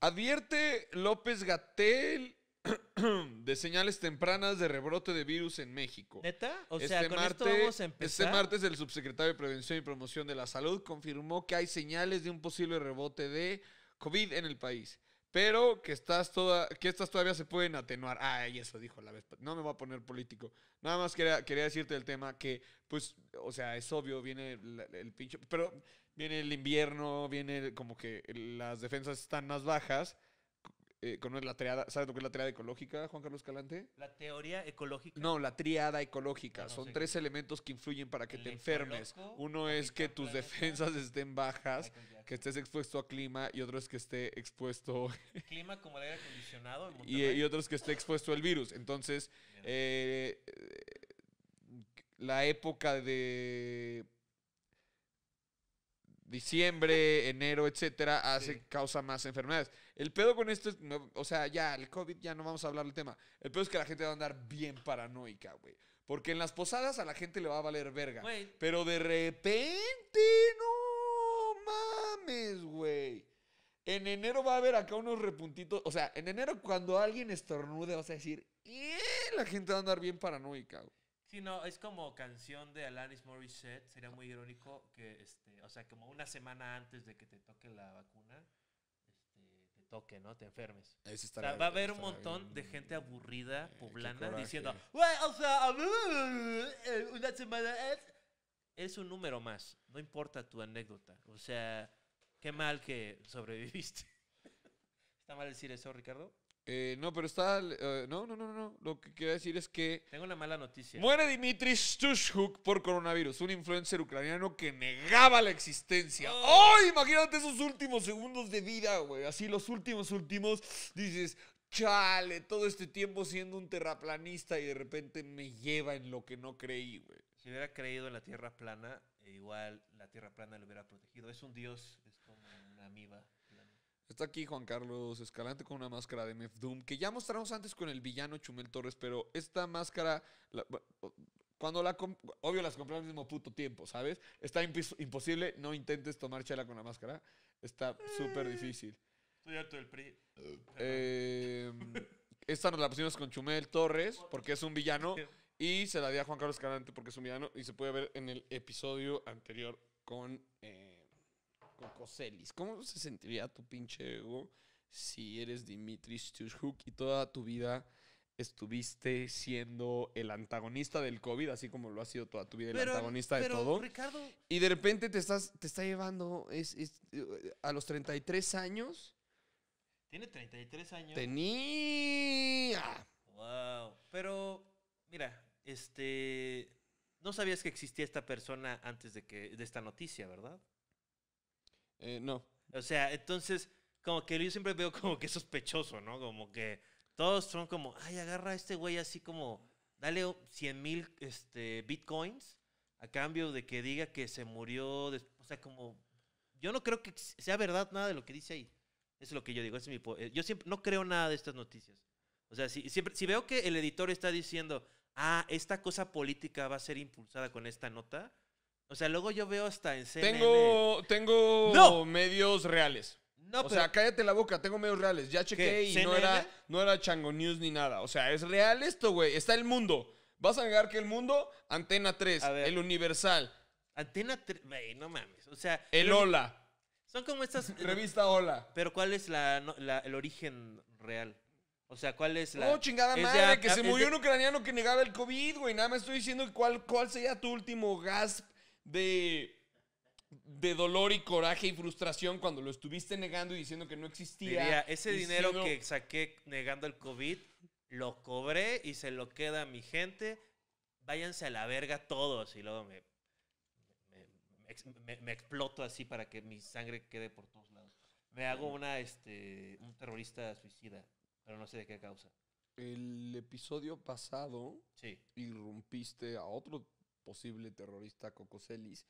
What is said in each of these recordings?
Advierte López Gatel de señales tempranas de rebrote de virus en México. ¿Neta? O sea, Este con esto martes- vamos a empezar. Este martes el subsecretario de Prevención y Promoción de la Salud confirmó que hay señales de un posible rebote de COVID en el país, pero que, estás toda, que estas todavía se pueden atenuar. Ay, eso dijo la vez. No me voy a poner político. Nada más quería, quería decirte el tema que, pues, o sea, es obvio, viene el, el pinche... Pero viene el invierno, viene como que las defensas están más bajas. eh, con la triada, ¿sabes lo que es la triada ecológica, Juan Carlos Calante? La teoría ecológica. No, la triada ecológica. No, no Son tres elementos que influyen para que El te enfermes. Uno es que tus defensas estén bajas, Michael Jackson. que estés expuesto a clima y otro es que esté expuesto Clima como el aire acondicionado en y, Monterrey. y otro es que esté expuesto al virus. Entonces, eh, eh, la época de diciembre, enero, etcétera, hace Sí. causa más enfermedades. El pedo con esto es, no- o sea, ya el COVID ya no vamos a hablar del tema. El pedo es que la gente va a andar bien paranoica, güey. Porque en las posadas a la gente le va a valer verga. Pero de repente, no mames, güey. En enero va a haber acá unos repuntitos. O sea, en enero cuando alguien estornude vas a decir, "Eh", la gente va a andar bien paranoica. güey. Sí, no, es como canción de Alanis Morissette. Sería muy irónico que, este, o sea, como una semana antes de que te toque la vacuna, este, te toque, ¿no? Te enfermes. O sea, va a haber un montón de gente aburrida, qué poblana, diciendo, "Güey, o sea, eh, una semana es... Es un número más, no importa tu anécdota. O sea, qué mal que sobreviviste. ¿Está mal decir eso, Ricardo? Eh, no, pero está... eh, no, no, no, no. Lo que quería decir es que... Tengo una mala noticia. Muere Dimitri Stushuk por coronavirus, un influencer ucraniano que negaba la existencia. Oh. ¡Ay! Imagínate esos últimos segundos de vida, güey. Así los últimos, últimos. Dices, chale, todo este tiempo siendo un terraplanista y de repente me lleva en lo que no creí, güey. Si hubiera creído en la Tierra plana, e igual la Tierra plana lo hubiera protegido. Es un dios, es como una amiba. Está aquí Juan Carlos Escalante con una máscara de MF Doom que ya mostramos antes con el villano Chumel Torres, pero esta máscara, la- cuando la obvio las compré al mismo puto tiempo, ¿sabes? Está imposible, no intentes tomar chela con la máscara, está súper difícil. Estoy harto del PRI. Eh, esta nos la pusimos con Chumel Torres porque es un villano y se la di a Juan Carlos Escalante porque es un villano y se puede ver en el episodio anterior con eh, Coco Celis. ¿Cómo se sentiría tu pinche ego si eres Dimitri Stushuk y toda tu vida estuviste siendo el antagonista del COVID, así como lo ha sido toda tu vida el antagonista de todo? Ricardo, Y de repente te estás te está llevando es, es, a los 33 años tiene 33 años. tenía Wow. Pero, mira, este. No sabías que existía esta persona antes de que de esta noticia, ¿verdad? Eh, no. O sea, entonces, como que yo siempre veo como que sospechoso, ¿no? Como que todos son como, ay, agarra a este güey así como, dale 100 mil este, bitcoins a cambio de que diga que se murió. des- o sea, como, yo no creo que sea verdad nada de lo que dice ahí. Eso es lo que yo digo. es mi eh, yo siempre no creo nada de estas noticias. O sea, si, siempre, si veo que el editor está diciendo, ah, esta cosa política va a ser impulsada con esta nota, o sea, luego yo veo hasta en CNN. Tengo, tengo ¡No! medios reales. No, o pero- sea, cállate la boca, tengo medios reales. Ya chequé ¿Qué? y no era, no era Chango News ni nada. O sea, es real esto, güey. Está el mundo. ¿Vas a negar que el mundo? Antena 3, A ver. el Universal, Antena 3, güey, no mames. O sea, el Hola, Son como estas. revista Hola. Pero ¿cuál es la, no- la- el origen real? O sea, ¿cuál es la. Oh, chingada de madre, que a- se murió de- un ucraniano que negaba el COVID, güey. Nada más estoy diciendo cuál, cuál sería tu último gasp de, de dolor y coraje y frustración cuando lo estuviste negando y diciendo que no existía. Diría, ese dinero siendo- que saqué negando el COVID, lo cobré y se lo queda a mi gente. Váyanse a la verga todos. Y luego me, me, me ex- me- me exploto así para que mi sangre quede por todos lados. Me hago una, este, un terrorista suicida, pero no sé de qué causa. El episodio pasado Sí. irrumpiste a otro posible terrorista Cocoselis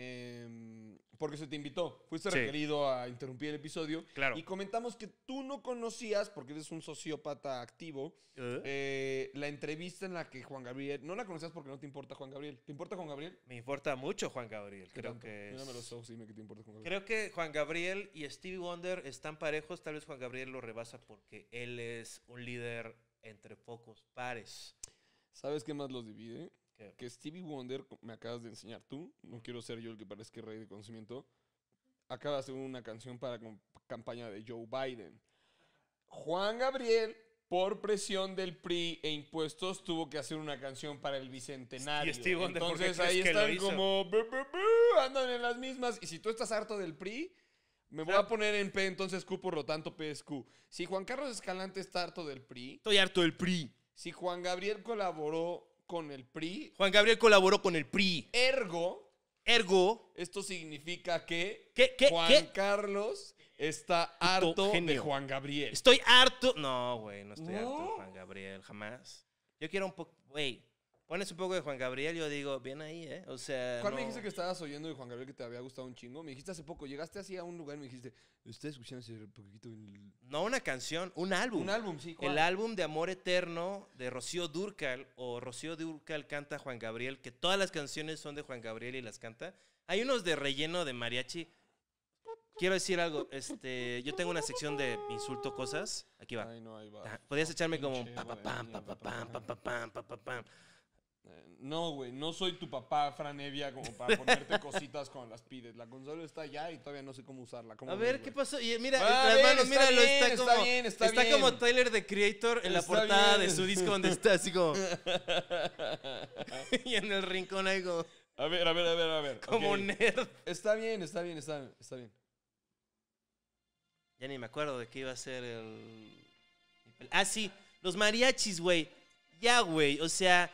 em, porque se te invitó. Fuiste Sí. requerido a interrumpir el episodio. Claro. Y comentamos que tú no conocías, porque eres un sociópata activo, ¿Eh? eh, la entrevista en la que Juan Gabriel. No la conocías porque no te importa Juan Gabriel. ¿Te importa Juan Gabriel? Me importa mucho Juan Gabriel. ¿Qué Creo tanto? que. Mírame los ojos dime que te importa Juan Gabriel. Creo que Juan Gabriel y Stevie Wonder están parejos. Tal vez Juan Gabriel lo rebasa porque él es un líder entre pocos pares. ¿Sabes qué más los divide? ¿Qué? Que Stevie Wonder, me acabas de enseñar tú, no quiero ser yo el que parezca rey de conocimiento, acaba de hacer una canción para campaña de Joe Biden. Juan Gabriel, por presión del PRI e impuestos, tuvo que hacer una canción para el bicentenario. ¿Y Stevie Wonder Entonces ahí están como, "Bu, bu, bu", andan en las mismas. Y si tú estás harto del PRI, me voy a poner en P, entonces Q, por lo tanto P es Q. Si Juan Carlos Escalante está harto del PRI, Estoy harto del PRI. si Juan Gabriel colaboró con el PRI, Juan Gabriel colaboró con el PRI. ergo, Ergo. esto significa que ¿Qué? ¿Qué? Juan ¿Qué? Carlos está harto de. Juan Gabriel. Estoy harto. No, güey, no estoy harto de Juan Gabriel, jamás. Yo quiero un poco. Güey, pones un poco de Juan Gabriel, yo digo, bien ahí, ¿eh? O sea. ¿Cuál me dijiste que estabas oyendo de Juan Gabriel que te había gustado un chingo? Me dijiste hace poco, llegaste así a un lugar y me dijiste, estoy escuchando hace poquito el- No una canción, un álbum. un álbum, sí. ¿cuál? El álbum de Amor Eterno de Rocío Durcal, o Rocío Durcal canta Juan Gabriel, que todas las canciones son de Juan Gabriel y las canta. Hay unos de relleno de mariachi. Quiero decir algo, este, yo tengo una sección de insulto cosas. Aquí va. Ay, no, ahí va. Podrías echarme como pam mía, pa pa pa, pa, pam pa pa pam pa pa pam. Eh, No, güey, no soy tu papá, Fran Evia, como para ponerte cositas cuando las pides. La consola está allá y todavía no sé cómo usarla. ¿Cómo A ver? ¿qué pasó? Y mira, Ah, las manos, está míralo, bien, está está como, bien, está bien. como Tyler the Creator en la Está portada bien. de su disco donde está así como y en el rincón hay como, A ver, a ver, a ver, a ver. como nerd. Está bien, está bien, está bien, está bien. Ya ni me acuerdo de qué iba a ser el. Ah, sí, los mariachis, güey. Ya, güey. O sea,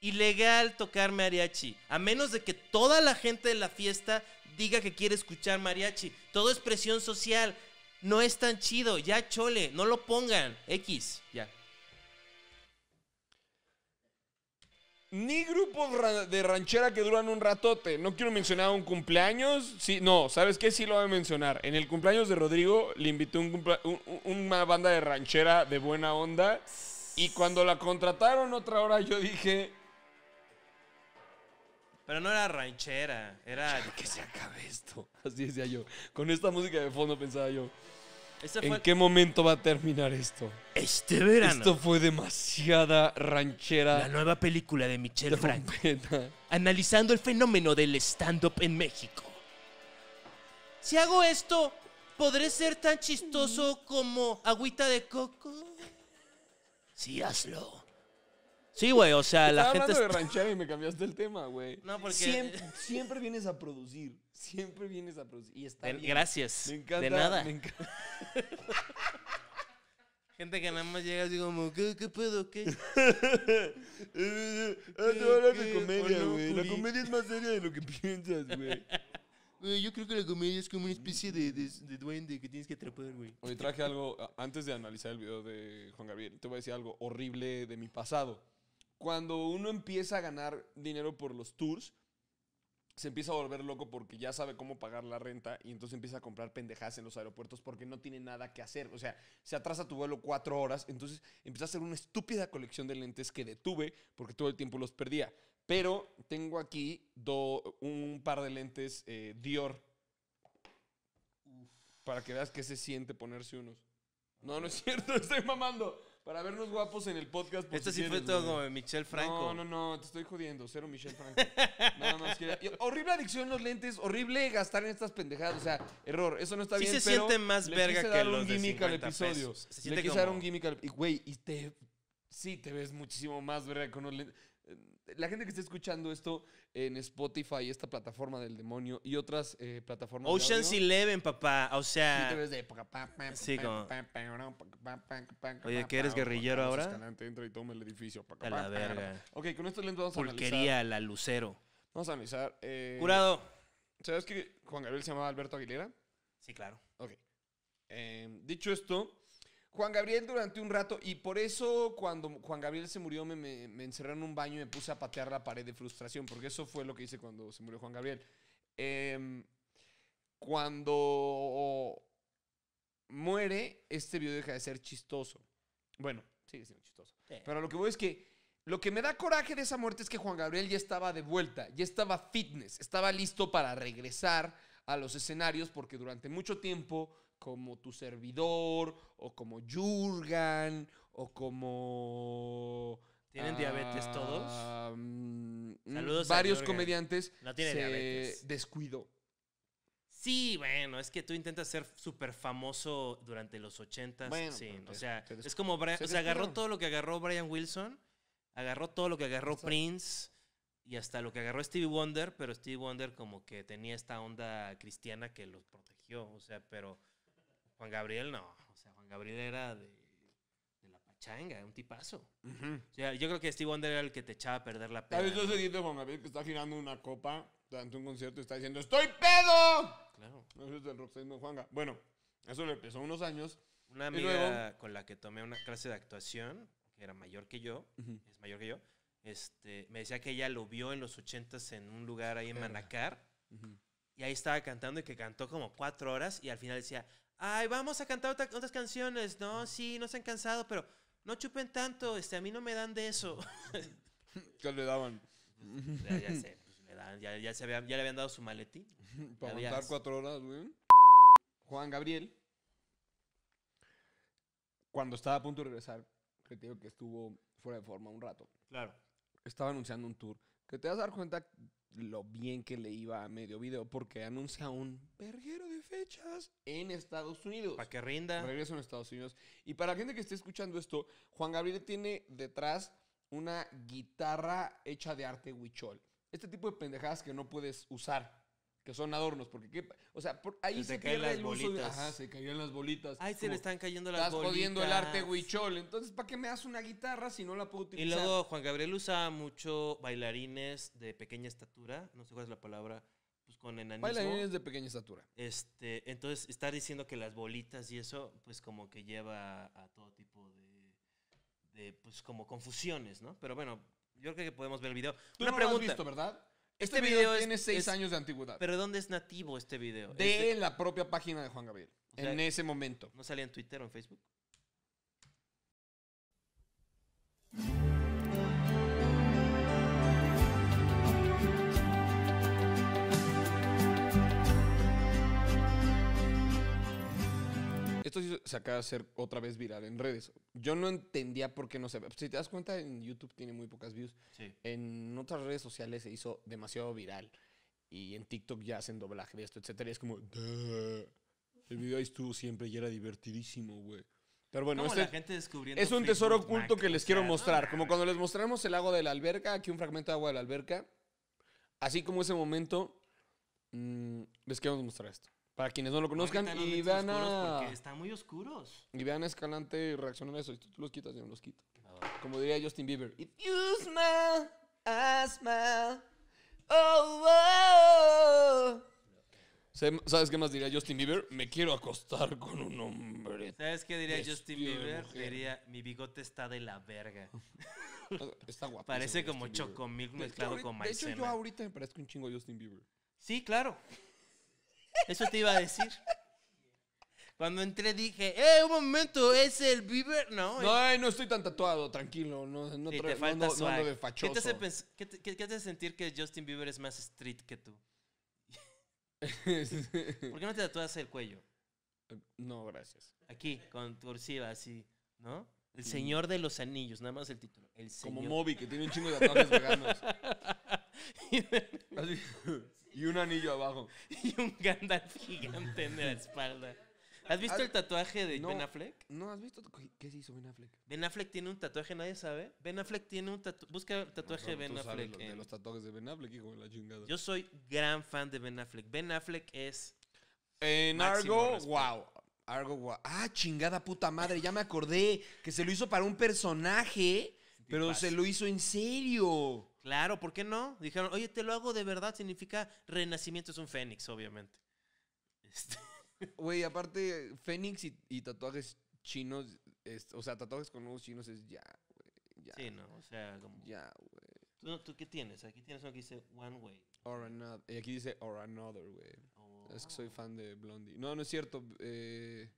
ilegal tocar mariachi. A menos de que toda la gente de la fiesta diga que quiere escuchar mariachi. Todo es presión social. No es tan chido. Ya, chole. No lo pongan. X. Ya. Ni grupos de ranchera que duran un ratote. No quiero mencionar un cumpleaños. Sí, no, ¿sabes qué? Sí lo voy a mencionar. En el cumpleaños de Rodrigo le invité un- una banda de ranchera de buena onda. Y cuando la contrataron otra hora, yo dije. Pero no era ranchera. Era. Que se acabe esto. Así decía yo. Con esta música de fondo pensaba yo. ¿En fue qué momento va a terminar esto? este verano. Esto fue demasiada ranchera. La nueva película de Michelle Franco. analizando el fenómeno del stand-up en México. Si hago esto, ¿podré ser tan chistoso como agüita de coco? Sí, hazlo. Sí, güey, o sea, la Estaba gente... hablando de ranchera y me cambiaste el tema, güey. No, porque- Siempre, siempre vienes a producir. Siempre vienes a producir. Y está De- bien. Gracias. Me encanta. de nada. Me encanta. Gente que nada más llega así como, ¿qué, qué pedo? ¿Qué? Ah, te voy a hablar de ¿Qué? comedia, ¿O no, güey. La Curi? comedia es más seria de lo que piensas, güey. Güey, yo creo que la comedia es como una especie de, de, de duende que tienes que atrapar, güey. Hoy traje algo, a- antes de analizar el video de Juan Gabriel, te voy a decir algo horrible de mi pasado. Cuando uno empieza a ganar dinero por los tours, se empieza a volver loco porque ya sabe cómo pagar la renta y entonces empieza a comprar pendejadas en los aeropuertos porque no tiene nada que hacer. O sea, se atrasa tu vuelo cuatro horas, entonces empieza a hacer una estúpida colección de lentes que detuve porque todo el tiempo los perdía. Pero tengo aquí do- un par de lentes eh, Dior para que veas qué se siente ponerse unos. No, no es cierto, estoy mamando. Para vernos guapos en el podcast. Esto sí fue todo como Michelle Franco. No, no, no, te estoy jodiendo. Cero Michelle Franco. Nada más y horrible adicción en los lentes, horrible gastar en estas pendejadas. O sea, error, eso no está Sí bien. se pero siente más le verga quise que dar los un de gimmick al 50 episodio. pesos. Se Le siente quise dar como- un gimmick al. Y güey, y te. Sí, te ves muchísimo más verga con unos lentes. La gente que está escuchando esto en Spotify, esta plataforma del demonio y otras eh, plataformas. de Ocean's audio, Eleven, papá. O Sí, sea, te ves de Sí, como- Oye, ¿que eres guerrillero ahora? Escalante, entra y toma el edificio. a la verga. Ok, con esto lento vamos a analizar. Pulquería, la lucero. Vamos a analizar. eh, Curado. ¿Sabes que Juan Gabriel se llamaba Alberto Aguilera? Sí, claro. Ok. Eh, dicho esto, Juan Gabriel durante un rato, y por eso cuando Juan Gabriel se murió me, me, me encerré en un baño y me puse a patear la pared de frustración, porque eso fue lo que hice cuando se murió Juan Gabriel. Em, cuando muere, este video deja de ser chistoso. Bueno, sigue siendo chistoso. Sí. Pero lo que voy es que lo que me da coraje de esa muerte es que Juan Gabriel ya estaba de vuelta, ya estaba fitness, estaba listo para regresar a los escenarios porque durante mucho tiempo, como tu servidor, o como Jurgan, o como... ¿Tienen diabetes todos? ah, mm, Saludos a Varios Jürgen. comediantes No tiene se diabetes. descuidó. Sí, bueno, es que tú intentas ser súper famoso durante los ochentas. Bueno, sí, o sea, es como Brian, se o sea, agarró todo lo que agarró Brian Wilson, agarró todo lo que agarró. Prince y hasta lo que agarró Stevie Wonder, pero Stevie Wonder como que tenía esta onda cristiana que los protegió, o sea, pero Juan Gabriel no, o sea, Juan Gabriel era de, de la pachanga, un tipazo. O sea, yo creo que Stevie Wonder era el que te echaba a perder la peda. ¿Sabes ¿no? ese Juan Gabriel que está girando una copa durante un concierto y está diciendo ¡Estoy pedo! Claro. Eso es del rockstar de Juanga. Bueno, eso le empezó unos años. Una amiga luego- con la que tomé una clase de actuación, que era mayor que yo, es mayor que yo, este, me decía que ella lo vio en los ochentas en un lugar ahí en. Manacar, y ahí estaba cantando y que cantó como cuatro horas, y al final decía, ay, vamos a cantar otra- otras canciones, no, sí, no se han cansado, pero no chupen tanto, este, a mí no me dan de eso. ¿Qué le daban? ya, ya sé, pues, le dan- ya, ya se había- ya le habían dado su maletín. Para Habías- aguantar cuatro horas, güey. Juan Gabriel, cuando estaba a punto de regresar, que digo que estuvo fuera de forma un rato, Claro. Estaba anunciando un tour. Que te vas a dar cuenta lo bien que le iba a medio video, porque anuncia un verguero de fechas en Estados Unidos. Para que rinda. Regreso en Estados Unidos. Y para la gente que esté escuchando esto, Juan Gabriel tiene detrás una guitarra hecha de arte huichol. Este tipo de pendejadas que no puedes usar, que son adornos, porque qué- o sea, por ahí Se se, pierde las el uso de- bolitas. ajá, se caían las bolitas. Ay, se le están cayendo las Estás bolitas. jodiendo el arte huichol. Entonces, ¿para qué me das una guitarra si no la puedo Y utilizar? luego Juan Gabriel usaba mucho bailarines de pequeña estatura, no sé cuál es la palabra, pues con enanismo. Bailarines de pequeña estatura. Este, entonces estar diciendo que las bolitas y eso, pues como que lleva a todo tipo de, de pues como confusiones, ¿no? Pero bueno, yo creo que podemos ver el video. Tú Una no lo has pregunta, visto, ¿verdad? Este Este, video video es- tiene seis es- años de antigüedad. ¿pero de dónde es nativo este video? ¿Es de la propia página de Juan Gabriel. O sea, en ese momento. ¿No salía en Twitter o en Facebook? Esto se acaba de hacer otra vez viral en redes. Yo no entendía por qué no se ve. Si te das cuenta, en YouTube tiene muy pocas views. Sí. En otras redes sociales se hizo demasiado viral. Y en TikTok ya hacen doblaje de esto, etcétera. Y es como, "Duh". el video ahí estuvo siempre y era divertidísimo, güey. Pero bueno, este la gente descubriendo es un tesoro Mac, oculto que o les sea, quiero no mostrar. Como cuando les mostramos el lago de la alberca, aquí un fragmento de agua de la alberca. Así como ese momento, mm, les queremos mostrar esto. Para quienes no lo conozcan Ahorita y vean a... Porque están muy oscuros. Y vean a Escalante reaccionar a eso. Y tú los quitas, yo no los quito. Como diría Justin Bieber. If you smile, I smile. Oh, oh. Se- ¿Sabes qué más diría Justin Bieber? Me quiero acostar con un hombre. ¿Sabes qué diría Justin Bieber? Diría, mi bigote está de la verga. Está guapo. Parece como chocomilk mezclado con De hecho, yo maicena. ahorita me parezco un chingo a Justin Bieber. Sí, claro. Eso te iba a decir. Cuando entré dije, ¡eh, un momento! ¿Es el Bieber? No, No, ay, no estoy tan tatuado, tranquilo. No, no, Sí, te falta no swag. de ¿Qué fachoso. te, hace pens- qué te- qué- qué te hace sentir que Justin Bieber es más street que tú? ¿Por qué no te tatúas el cuello? no, gracias. Aquí, con cursiva, así, ¿no? El Señor de los Anillos, nada más el título. El Como Señor. Moby, que tiene un chingo de tatuajes veganos. Así. Y un anillo abajo. y un Gandalf gigante en la espalda. ¿Has visto el tatuaje de no. Ben Affleck? ¿No has visto qué se hizo Ben Affleck? Ben Affleck tiene un tatuaje, nadie sabe. Ben Affleck tiene un tatuaje. Busca el tatuaje de No, Ben tú sabes Affleck. de los tatuajes de Ben Affleck, hijo de la chingada. Yo soy gran fan de Ben Affleck. Ben Affleck es. en Argo, respeto. wow. Argo, wow. Ah, chingada puta madre, ya me acordé que se lo hizo para un personaje, pero se lo hizo en serio. Claro, ¿por qué no? Dijeron, oye, te lo hago de verdad. Significa renacimiento. Es un fénix, obviamente. Este, Güey, aparte, Fénix y, y tatuajes chinos, es- o sea, tatuajes con nuevos chinos es ya, güey. Ya, sí, ¿no? O sea, como. ya, güey. ¿Tú, tú qué tienes? Aquí tienes uno que dice One Way. Or another. Y aquí dice or another, güey. Oh. Es que soy fan de Blondie. No, no es cierto. eh,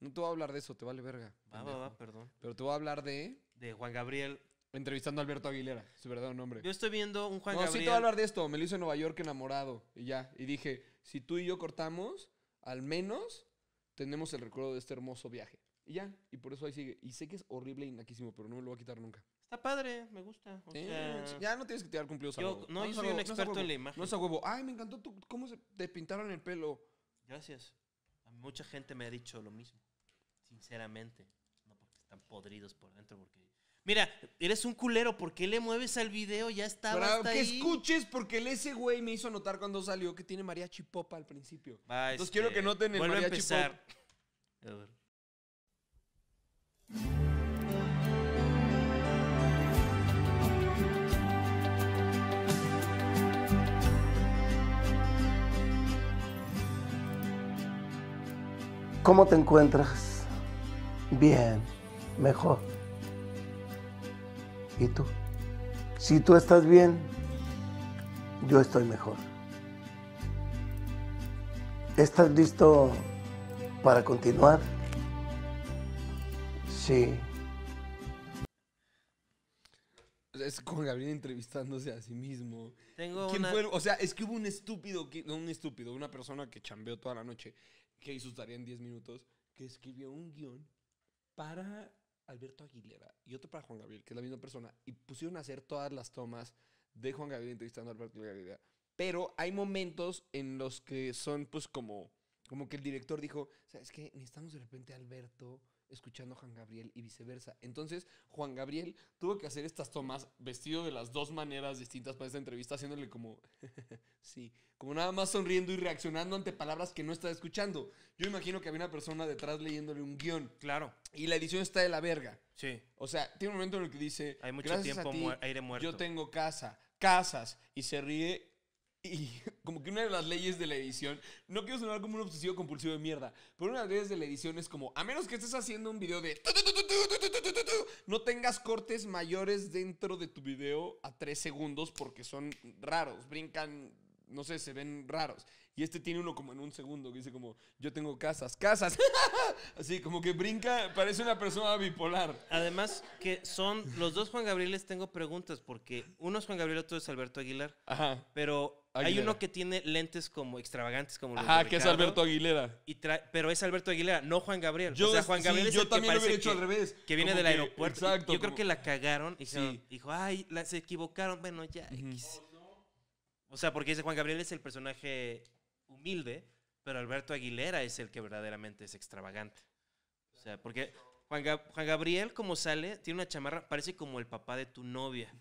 no te voy a hablar de eso, te vale verga. Va, va, va, perdón. Pero te voy a hablar de De Juan Gabriel. Entrevistando a Alberto Aguilera, su verdadero nombre. Yo estoy viendo un Juan no, sí Gabriel. te voy a hablar de esto. Me lo hizo en Nueva York enamorado. Y ya. Y dije, si tú y yo cortamos, al menos tenemos el recuerdo de este hermoso viaje. Y ya. Y por eso ahí sigue. Y sé que es horrible y naquísimo, pero no me lo voy a quitar nunca. Está padre, me gusta. O sea, ya no tienes que tirar cumplidos a huevo. no, yo es soy un experto en la imagen. No es a huevo. Ay, me encantó tu- cómo se te pintaron el pelo. Gracias. A mucha gente me ha dicho lo mismo. Sinceramente. No porque están podridos por dentro. Porque... Mira, eres un culero. ¿Por qué le mueves al video? Ya estaba Para hasta que ahí. escuches, porque el ese güey me hizo notar cuando salió que tiene mariachi pop al principio. Va, Entonces este, quiero que noten el vuelve a mariachi empezar. A ver. ¿Cómo te encuentras? Bien, mejor. ¿Y tú? Si tú estás bien, yo estoy mejor. ¿Estás listo para continuar? Sí. Es Juan Gabriel entrevistándose a sí mismo. Tengo ¿Quién una... fue? O sea, es que hubo un estúpido, no un estúpido, una persona que chambeó toda la noche, que hizo su tarea en 10 minutos, que escribió un guion para Alberto Aguilera y otro para Juan Gabriel, que es la misma persona, y pusieron a hacer todas las tomas de Juan Gabriel entrevistando a Alberto Aguilera. Pero hay momentos en los que son pues como, como que el director dijo, ¿sabes qué? Necesitamos de repente a Alberto escuchando a Juan Gabriel y viceversa. Entonces, Juan Gabriel tuvo que hacer estas tomas vestido de las dos maneras distintas para esta entrevista, haciéndole como, sí, como nada más sonriendo y reaccionando ante palabras que no está escuchando. Yo imagino que había una persona detrás leyéndole un guion Claro, y la edición está de la verga. sí. O sea, tiene un momento en el que dice, Hay mucho "Gracias a tiempo, ti, aire muerto. yo tengo casa, casas, y se ríe. Y como que una de las leyes de la edición, no quiero sonar como un obsesivo compulsivo de mierda, pero una de las leyes de la edición es como, a menos que estés haciendo un video de... No tengas cortes mayores dentro de tu video a 3 segundos porque son raros, brincan no sé, se ven raros. Y este tiene uno como en un segundo que dice como, yo tengo casas, casas. Así como que brinca, parece una persona bipolar. Además que son los dos Juan Gabrieles tengo preguntas porque uno es Juan Gabriel, otro es Alberto Aguilar, Ajá. pero hay uno que tiene lentes como extravagantes como los Ajá, de que es Alberto Aguilera. y pero es Alberto Aguilera, no Juan Gabriel. Yo, o sea, Juan sí, Gabriel es yo el que también lo hubiera hecho que, al revés. que viene Como del que- aeropuerto. Exacto. Yo creo que la cagaron y Sí. dijo, ay, la- se equivocaron. Bueno, ya. X". O sea, porque dice Juan Gabriel es el personaje humilde, pero Alberto Aguilera es el que verdaderamente es extravagante. O sea, porque Juan, Gab- Juan Gabriel, como sale, tiene una chamarra, parece como el papá de tu novia.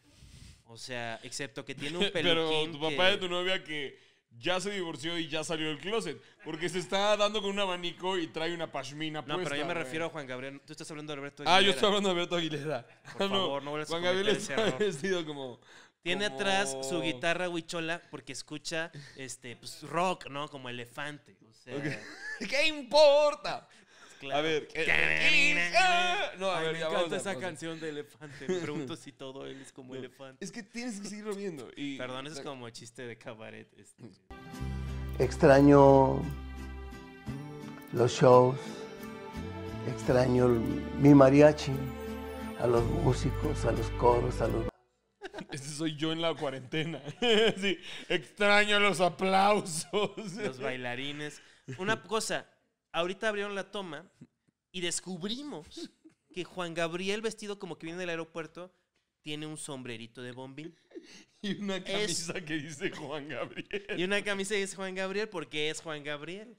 O sea, excepto que tiene un Pero peluquín tu papá que- de tu novia que ya se divorció y ya salió del closet. Porque se está dando con un abanico y trae una pashmina No, pero yo me puesta, refiero a. Juan Gabriel. Tú estás hablando de Alberto Aguilera. Ah, yo estoy hablando de Alberto Aguilera. Por favor, no vuelvas a Juan Gabriel ese está error. vestido como... Tiene como- atrás su guitarra huichola porque escucha este pues, rock, ¿no? Como elefante. O sea, Ok. ¿Qué importa? claro. A ver, ¿qué- qué- ah, No, a Ay, ver, me ya encanta esa canción de elefante. Me pregunto si todo él es como No, elefante. Es que tienes que seguirlo viendo. Y, Perdón, eso es como chiste de cabaret. este. Extraño los shows, extraño mi mariachi, a los músicos, a los coros, a los Ese soy yo en la cuarentena. sí, extraño los aplausos. Los bailarines. Una cosa, ahorita abrieron la toma y descubrimos que Juan Gabriel, vestido como que viene del aeropuerto, tiene un sombrerito de bombín. Y una camisa que dice Juan Gabriel. Y una camisa que dice Juan Gabriel porque es Juan Gabriel.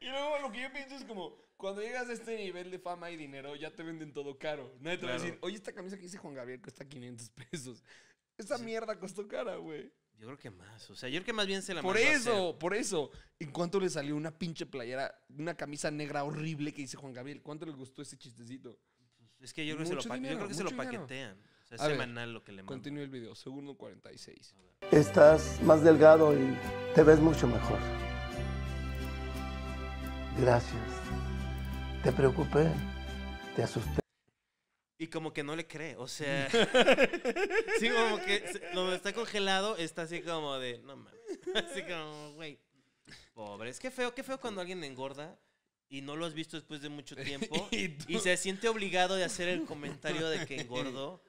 Y luego lo que yo pienso es como, cuando llegas a este nivel de fama y dinero, ya te venden todo caro. Nadie te va a decir, oye, esta camisa que dice Juan Gabriel cuesta 500 pesos. Esta mierda costó cara, güey. Yo creo que más. O sea, yo creo que más bien se la Por hacer. eso, por eso. ¿En cuánto le salió una pinche playera, una camisa negra horrible que dice Juan Gabriel? ¿Cuánto le gustó ese chistecito? Es que yo creo que, se yo creo que se lo paquetean. O sea, es A ver, semanal lo que le mandan. Continúe el video, segundo 46. Estás más delgado y te ves mucho mejor. Gracias. Te preocupé, te asusté. Y como que no le cree, o sea. sí, como que donde está congelado está así como de, no mames. Así como, güey. Pobre. Es que feo, qué feo cuando alguien engorda y no lo has visto después de mucho tiempo Y y se siente obligado de hacer el comentario de que engordó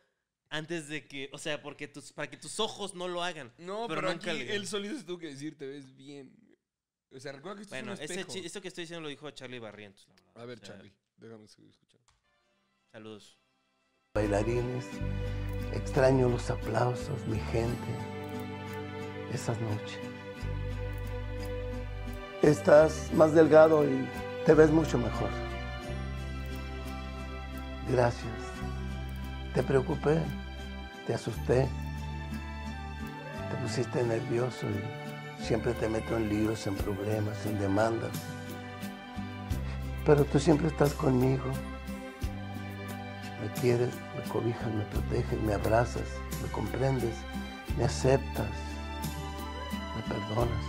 antes de que, o sea, porque tus, para que tus ojos no lo hagan. No, Pero pero, nunca aquí le- él solito se tuvo que decir, te ves bien. O sea, recuerda que esto Bueno, es un ese espejo. chi- esto que estoy diciendo lo dijo Charlie Barrientos, la verdad. A ver, O sea, Charlie, déjame seguir escuchando. Saludos. bailarines, extraño los aplausos, mi gente, esas noches. Estás más delgado y te ves mucho mejor. Gracias. Te preocupé, te asusté, te pusiste nervioso y siempre te meto en líos, en problemas, en demandas. Pero tú siempre estás conmigo me quieres, me cobijas, me proteges, me abrazas, me comprendes, me aceptas, me perdonas.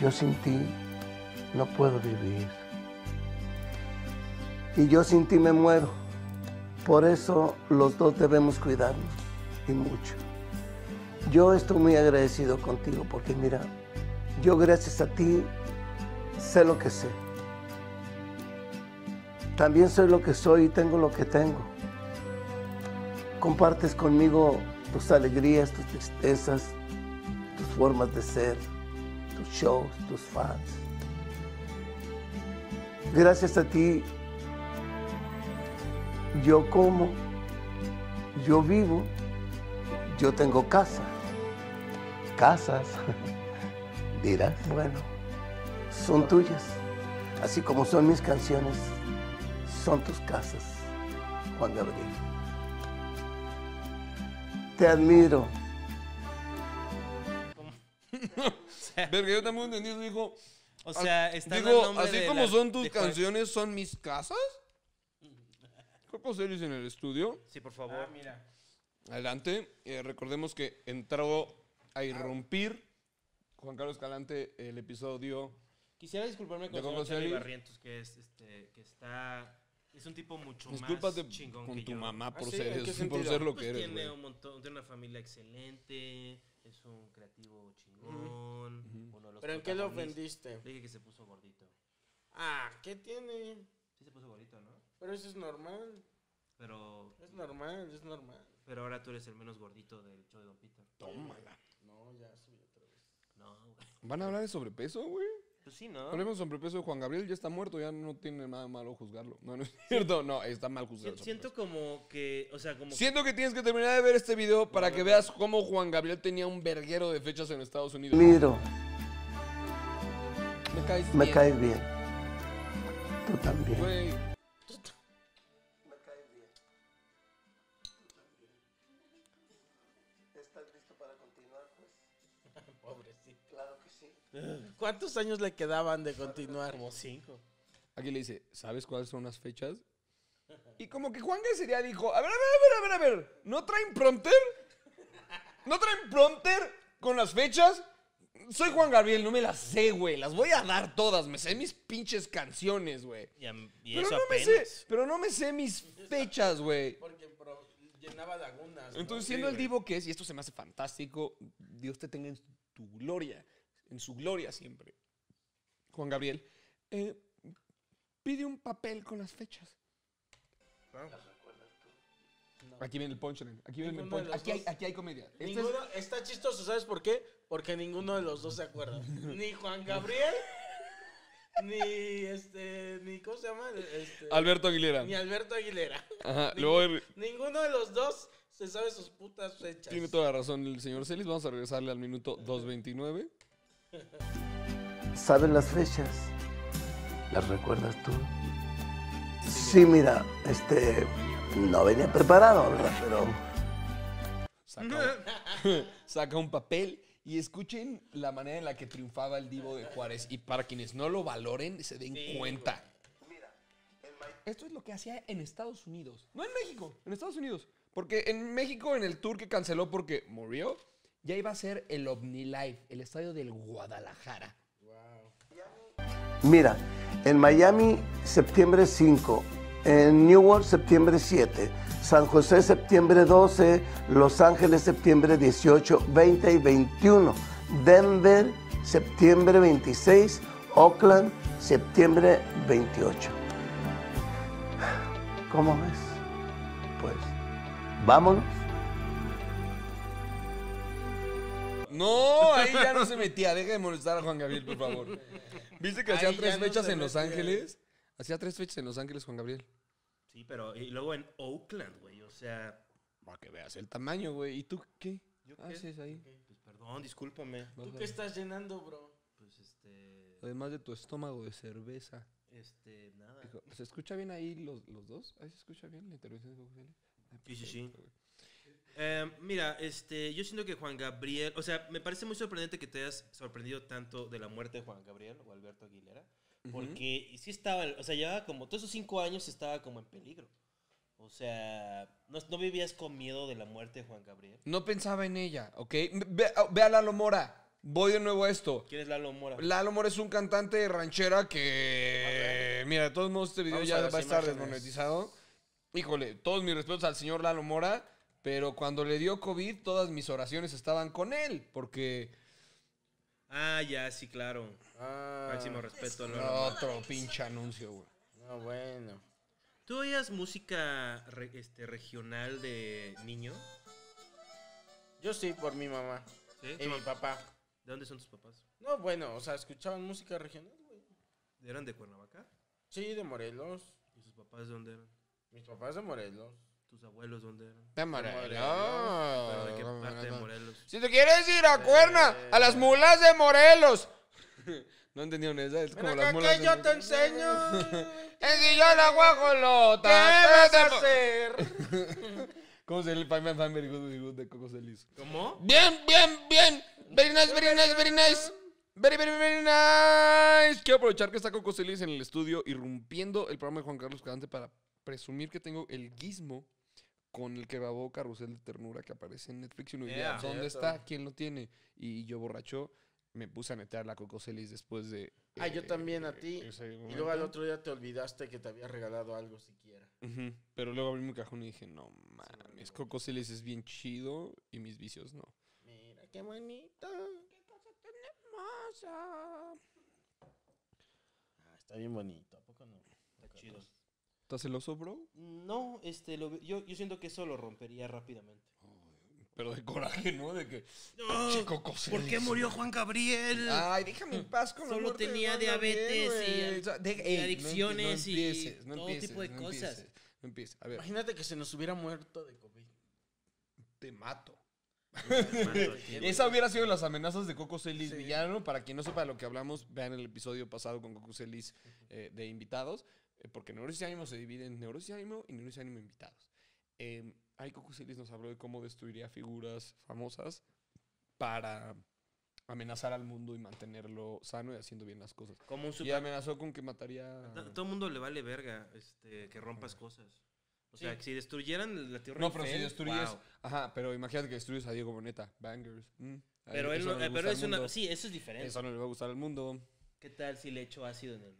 Yo sin ti no puedo vivir. Y yo sin ti me muero. Por eso los dos debemos cuidarnos y mucho. Yo estoy muy agradecido contigo porque mira, yo gracias a ti sé lo que sé. También soy lo que soy y tengo lo que tengo. Compartes conmigo tus alegrías, tus tristezas, tus formas de ser, tus shows, tus fans. Gracias a ti, yo como, yo vivo, yo tengo casa. Casas, dirás, bueno, son tuyas, así como son mis canciones son tus casas, Juan Gabriel. Te admiro. Verga, yo también entendí eso, dijo. O sea, está Digo, así como son tus canciones, son mis casas. Coco Celis en el estudio. Sí, por favor. Ah, mira. Adelante. Eh, recordemos que entró a irrumpir Juan Carlos Calante el episodio. Quisiera disculparme ¿De con Celis? Barrientos, que es este, que está. Es un tipo mucho Discúlpate más chingón con que tu yo. mamá por, ¿Ah, sí? ser, ¿En qué por ser lo Pues que eres. tiene un montón, tiene una familia excelente, es un creativo chingón. uno de los ¿Pero en qué lo ofendiste? Le dije que se puso gordito. Ah, ¿qué tiene? Sí se puso gordito, ¿no? Pero eso es normal. Pero, Es normal, es normal. pero ahora tú eres el menos gordito del show de Don Peter. Tómala. Ya subí otra vez. No, güey. ¿Van a hablar de sobrepeso, güey? Pues sí, ¿no? Hablemos de sobrepeso de Juan Gabriel, ya está muerto, ya no tiene nada malo juzgarlo. No, no es cierto, no, está mal juzgar. el Si- Siento como que, o sea, como Siento que tienes que terminar de ver este video para que veas cómo Juan Gabriel tenía un verguero de fechas en Estados Unidos. Admiro. Me caes Me bien, caes bien. Tú también. güey. ¿Cuántos años le quedaban de continuar? como cinco. Aquí le dice, ¿sabes cuáles son las fechas? Y como que Juan sería dijo, a ver, a ver, a ver, a ver, a ver, ¿no traen prompter? ¿No traen prompter con las fechas? Soy Juan Gabriel, no me las sé, güey. Las voy a dar todas. Me sé mis pinches canciones, güey. Y, y Pero eso no me sé, pero no me sé mis fechas, güey. Porque pro- llenaba lagunas. ¿no? Entonces, Sí, siendo el güey. divo que es, y esto se me hace fantástico, Dios te tenga en tu gloria, en su gloria siempre. Juan Gabriel, eh, pide un papel con las fechas. Aquí viene el punchline. Aquí viene el los Aquí hay, dos. aquí hay comedia. Este es- está chistoso, ¿sabes por qué? Porque ninguno de los dos se acuerda. Ni Juan Gabriel, ni este, ni ¿cómo se llama? Este, Alberto Aguilera. Ni Alberto Aguilera. Ajá, Ningún- luego el- Ninguno de los dos se sabe sus putas fechas. tiene toda la razón el señor Celis. Vamos a regresarle al minuto 2.29. ¿Sabes las fechas? ¿Las recuerdas tú? Sí, mira, este, no venía preparado, ¿verdad? Pero Saca, saca un papel y escuchen la manera en la que triunfaba el divo de Juárez. Y para quienes no lo valoren, se den cuenta. Esto es lo que hacía en Estados Unidos. No en México, en Estados Unidos. Porque en México, en el tour que canceló porque murió, ya iba a ser el OmniLife, el estadio del Guadalajara. Mira, en Miami, septiembre 5, En Newark, septiembre 7. San José, septiembre 12. Los Ángeles, septiembre 18, 20 y 21. Denver, septiembre 26. Oakland, septiembre 28. ¿Cómo ves? Pues, vámonos. No, ahí ya no se metía. Deja de molestar a Juan Gabriel, por favor. ¿Viste que hacía tres fechas en Los. Ángeles? Hacía tres fechas en Los Ángeles, Juan Gabriel. Sí, pero y luego en Oakland, güey. O sea, Para que veas el tamaño, güey. ¿Y tú qué? ¿Yo Ah, qué? sí, es ahí. pues perdón, discúlpame. ¿Tú qué estás llenando, bro? Pues este. Además de tu estómago de cerveza. Este, nada. Dijo, ¿Se escucha bien ahí los, los dos? ¿Ahí se escucha bien la intervención de? Ah, Sí, sí, sí. Eh, mira, este, yo siento que Juan Gabriel, o sea, me parece muy sorprendente que te hayas sorprendido tanto de la muerte de Juan Gabriel o Alberto Aguilera, porque sí estaba, o sea, llevaba como, todos esos cinco años estaba como en peligro. O sea, no, no vivías con miedo de la muerte de Juan Gabriel. No pensaba en ella, ¿ok? Ve, ve a Lalo Mora. Voy de nuevo a esto. ¿Quién es Lalo Mora? Lalo Mora es un cantante ranchera que. Mira, de todos modos, este video Vamos ya a va a estar desmonetizado. Híjole, todos mis respetos al señor Lalo Mora, pero cuando le dio COVID, todas mis oraciones estaban con él, porque. Ah, ya, sí, claro. Ah, Máximo respeto Mora. Otro pinche anuncio, güey. no, bueno. ¿Tú oías música re- este, regional de niño? Yo sí, por mi mamá ¿Sí? y mi papá. ¿De dónde son tus papás? No, bueno, o sea, escuchaban música regional, güey. ¿Eran de Cuernavaca? Sí, de Morelos. ¿Y sus papás de dónde eran? Mis papás de Morelos. ¿Tus abuelos dónde eran? De Morelos. ¿Pero de qué parte de Morelos? Si te quieres ir a Cuerna, a las mulas de Morelos. no entendieron esa, es como las mulas que yo te enseño. Que yo la guajolota. ¿Qué vas a hacer? ¿Cómo se lee el Five Man Very Good, Very Good de Coco Celis? ¿Cómo? Bien, bien, bien. Very nice, very nice, very nice. Very, very, very nice. Quiero aprovechar que está Coco Celis en el estudio irrumpiendo el programa de Juan Carlos Cadante para presumir que tengo el gizmo con el que grabó Carrusel de Ternura que aparece en Netflix y uno diría, Yeah. ¿dónde Cierto. está? ¿Quién lo tiene? Y yo borracho me puse a netear la Coco Celis después de... Ah, yo eh, también a ti. ese Y luego al otro día te olvidaste que te había regalado algo siquiera. Pero luego abrí mi cajón y dije, no mames, Coco Celis es bien chido y mis vicios no. Mira, qué bonito. Ah, está bien bonito, ¿a poco no? Está chido. ¿Estás celoso, bro? No, este, lo yo, yo siento que eso lo rompería rápidamente. Pero de coraje, ¿no? De que... No, "Che, Coco ¿Por qué Celis". murió Juan Gabriel? Ay, déjame en paz con la Solo muerte de tenía Juan diabetes Gabriel, y de- y ey, no adicciones no y empieces, no todo empieces, tipo de no cosas. empieces, No empieces. A ver, Imagínate que se nos hubiera muerto de COVID. te mato. Mato, Esa hubiera sido las amenazas de Coco Celis Sí. villano. Para quien no sepa de lo que hablamos, vean el episodio pasado con Coco Celis eh, de invitados. Eh, porque Neurosis y Ánimo se divide en Neurosis y Ánimo y Neurosis y Ánimo invitados. Eh, ahí Coco Celis nos habló de cómo destruiría figuras famosas para amenazar al mundo y mantenerlo sano y haciendo bien las cosas. Como un Y super... amenazó con que mataría... A todo el mundo le vale verga este, que rompas cosas. O sea, Sí. que si destruyeran la Tierra No, pero si Eiffel, destruyes. wow. Ajá, pero imagínate que destruyes a Diego Boneta. Bangers. mm, Pero, él eso no- eh, pero es una... Sí, eso es diferente. Eso no le va a gustar al mundo. ¿Qué tal si le echo ácido en el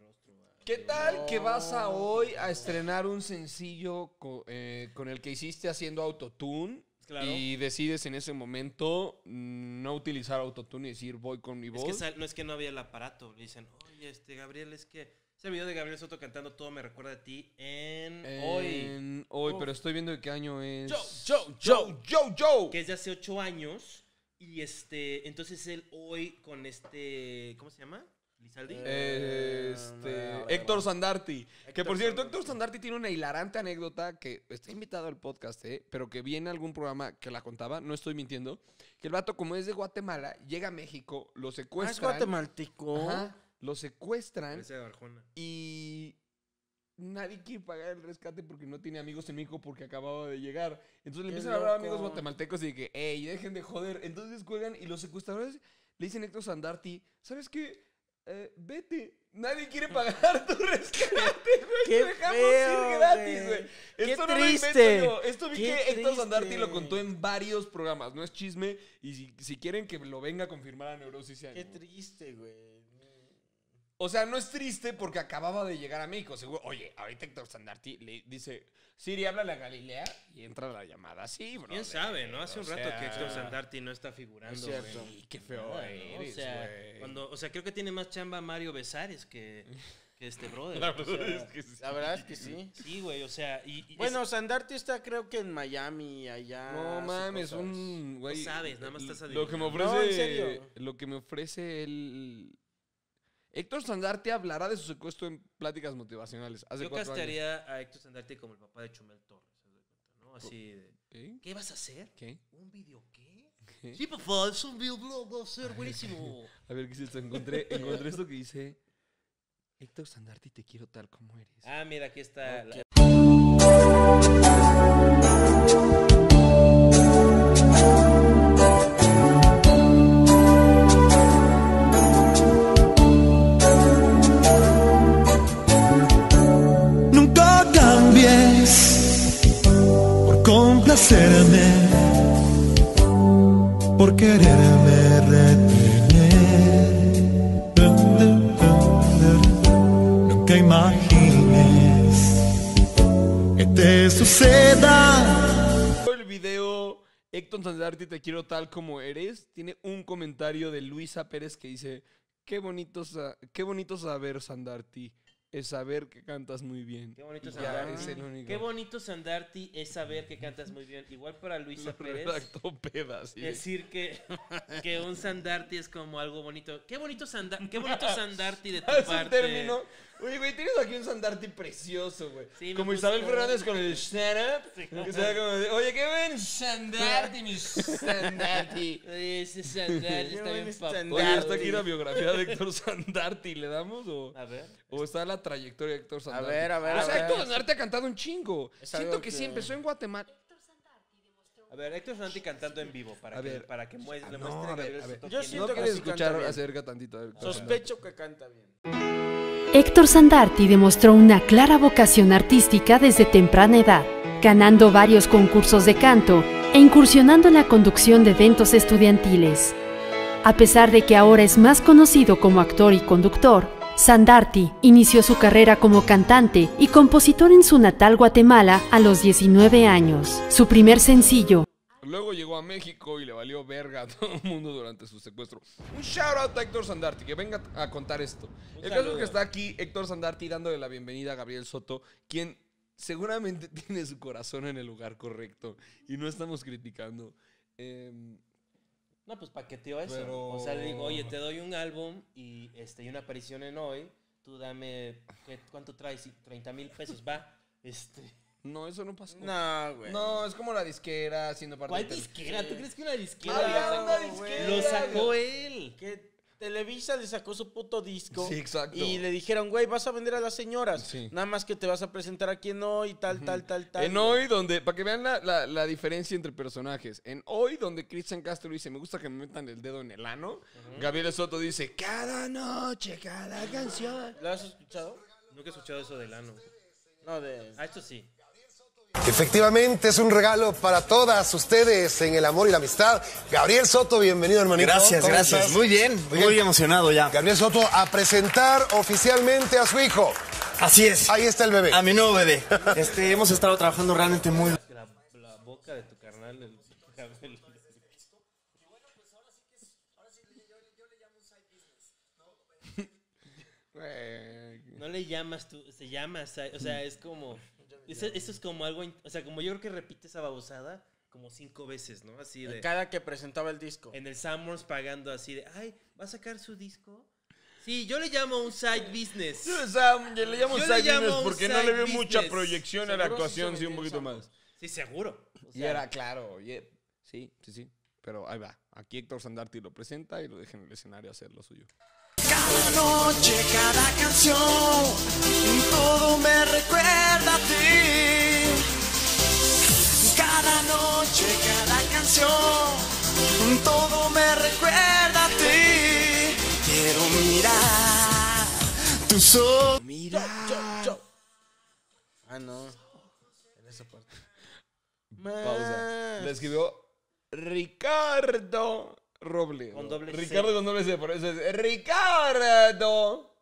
¿Qué tal que vas a hoy a estrenar un sencillo eh, con el que hiciste haciendo autotune? Claro. Y decides en ese momento no utilizar autotune y decir voy con mi Es voz. que sal- no es que no había el aparato. Le dicen, oye, este, Gabriel, es que... Ese video de Gabriel Soto cantando Todo me recuerda a ti en hoy. En hoy, Uf. pero estoy viendo de qué año es. Joe, Joe, Joe, Joe, Joe. Que es de hace ocho años. Y este, entonces él hoy con este, ¿cómo se llama? Lizaldi. Eh, Este, no, no, Héctor no. Sandarti. que por cierto, Sandarti. Héctor Sandarti tiene una hilarante anécdota que está invitado al podcast, ¿eh? pero que viene a algún programa que la contaba, no estoy mintiendo. Que el vato, como es de Guatemala, llega a México, lo Ah, es secuestran. guatemalteco. Ajá, lo secuestran Parece de Arjona. y nadie quiere pagar el rescate porque no tiene amigos en México porque acababa de llegar. Entonces le ¡Qué empiezan a hablar a amigos guatemaltecos y de que, hey, dejen de joder. Entonces juegan y los secuestradores le dicen a Héctor Sandarti, ¿sabes qué? Eh, vete. Nadie quiere pagar tu rescate, güey. ¡Qué dejamos feo, ir gratis, güey! güey. ¡Qué Esto no lo invento triste! yo. Esto vi ¡Qué que Héctor Sandarti lo contó en varios programas. No es chisme. Y si, si quieren que lo venga a confirmar a Neurosis Qué triste, güey. O sea, no es triste porque acababa de llegar a México. Seguro, oye, ahorita Héctor Sandarti le dice, Siri, háblale a Galilea y entra la llamada. Sí, bro. ¿Quién sabe, no? Hace un o rato sea, que Héctor Sandarti no está figurando. Es. Y qué feo ¿no? eres, o sea, güey. cuando, o sea, creo que tiene más chamba Mario Besares que, que este brother. La o verdad sea, es que sí. La verdad es que sí. Sí, güey, o sea, y, y Bueno, Sandarti está creo que en Miami, allá. No mames, cosas. un güey. sabes, nada más estás Lo que me adivinando. ofrece. No, en serio. Lo que me ofrece el. Héctor Sandarti hablará de su secuestro en pláticas motivacionales. Hace yo años. castearía a Héctor Sandarti como el papá de Chumel Torres, ¿no? Así de, ¿Qué? ¿qué vas a hacer? ¿Qué? ¿Un video qué? ¿Qué? Sí, papá, es un videoblog, va a ser buenísimo. A ver, ¿qué es esto? Encontré, encontré esto que dice. Héctor Sandarti, te quiero tal como eres. ah, mira, aquí está. la- complacerme, por quererme retener. Nunca imagines que te suceda. El video Héctor Sandarti, te quiero tal como eres. Tiene un comentario de Luisa Pérez que dice: Qué bonito, qué bonito saber, Sandarti. Es saber que cantas muy bien. Qué bonito es el único. Qué bonito Sandarti es saber que cantas muy bien. Igual para Luisa Lo Pérez. pedas. sí. Decir que, que un Sandarti es como algo bonito. Qué bonito, sanda qué bonito Sandarti de tu Es un parte. término. Oye, güey, tienes aquí un Sandarti precioso, güey. Sí, como. Isabel Fernández con el stand-up. Sí. que sea como de, Oye, qué buen Sandarti, mi Sandarti. Oye, Ese Sandarti está bien buen papá. Oye, está aquí la biografía de Héctor Sandarti. ¿Le damos o.? A ver. ¿O está la trayectoria de Héctor Sandarti? ver, a ver, O a sea, ver. Héctor Sandarti ha cantado un chingo. Es Siento que, sí empezó en Guatemala. A ver, Héctor Sandarti cantando en vivo para A que, ver. para que muestre, le No, muestre a ver, a ver. Yo siento ¿No que escuchar? Acerca tantito. a. Sospecho que canta bien. Héctor Sandarti demostró una clara vocación artística desde temprana edad, ganando varios concursos de canto e incursionando en la conducción de eventos estudiantiles. A pesar de que ahora es más conocido como actor y conductor, Sandarti inició su carrera como cantante y compositor en su natal Guatemala a los 19 años. Su primer sencillo, Luego llegó a México y le valió verga a todo el mundo durante su secuestro. Un shout out a Héctor Sandarti, que venga a contar esto. Un el caso es que está aquí Héctor Sandarti dándole la bienvenida a Gabriel Soto, quien seguramente tiene su corazón en el lugar correcto y no estamos criticando. Em, No, pues paqueteó eso. Pero- O sea, le digo, oye, te doy un álbum y, este, y una aparición en hoy. Tú dame, ¿qué- ¿cuánto traes? 30 mil pesos, va. Este, no, eso no pasó. No, güey. No, es como la disquera haciendo parte ¿Cuál de- disquera? ¿Tú crees que una disquera? Había lo una disquera, Lo sacó él. Que Televisa le sacó su puto disco. Sí, exacto. Y le dijeron, güey, vas a vender a las señoras. Sí. Nada más que te vas a presentar aquí en hoy, tal, tal, tal, tal. En hoy, donde, para que vean la, la- la diferencia entre personajes. En hoy, donde Cristian Castro dice, me gusta que me metan el dedo en el ano. Gabriel Soto dice, cada noche, cada canción. ¿Lo has escuchado? Nunca he escuchado eso del ano. No, de. Ah, esto sí. Efectivamente, es un regalo para todas ustedes en el amor y la amistad. Gabriel Soto, bienvenido, hermanito. Gracias, ¿Cómo gracias. estás? Muy bien, Muy muy, bien. emocionado ya. Gabriel Soto a presentar oficialmente a su hijo. Así es. Ahí está el bebé. A mi nuevo bebé. Este, hemos estado trabajando realmente muy La, la boca de tu carnal. el- Gabriel. Güey. No le llamas tú, se llama, o sea, es como, eso, eso es como algo, o sea, como yo creo que repite esa babosada como cinco veces, ¿no? Así de, Cada que presentaba el disco. en el Summers pagando así de, ay, ¿va a sacar su disco? Sí, yo le llamo un side business. Yo, o sea, yo le llamo Yo le side llamo business porque no le veo mucha proyección a la sí actuación, sí, un poquito más. Sí, seguro. O Y era claro, y- sí, sí, sí. Pero ahí va. Aquí Héctor Sandarti lo presenta y lo deja en el escenario hacer lo suyo. Cada noche, cada canción, todo me recuerda a ti. Cada noche, cada canción, todo me recuerda a ti. Quiero mirar tus ojos. Mira. Ah, no. En esa parte. Pausa. Le escribió Ricardo Roble. Con doble C. Ricardo con doble C, por eso es Ricardo